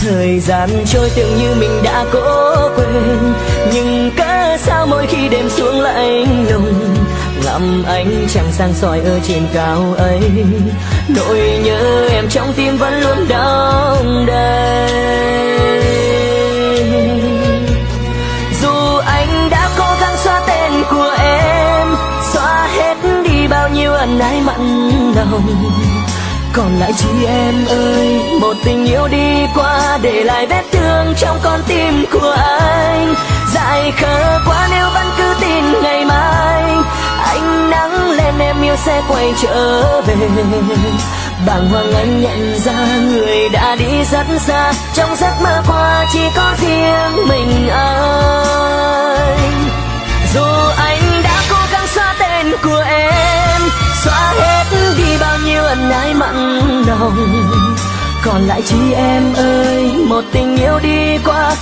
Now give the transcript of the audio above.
thời gian trôi tưởng như mình đã cố quên. Nhưng cớ sao mỗi khi đêm xuống lạnh lùng? Ngắm ánh trăng sang soi ở trên cao ấy. Nỗi nhớ em trong tim vẫn luôn đong đầy. Dù anh đã cố gắng xóa tên của em, xóa hết đi bao nhiêu ẩn ái mặn nồng còn lại chỉ em ơi, một tình yêu đi qua để lại vết thương trong con tim của anh. Dài khờ quá nếu vẫn cứ tin ngày mai. Ánh nắng lên em yêu sẽ quay trở về. Bàng hoàng anh nhận ra người đã đi rất xa. Trong giấc mơ qua chỉ có riêng mình anh. Dù anh đã cố gắng xóa tên của em mặn nồng. Còn lại chỉ em ơi một tình yêu đi qua.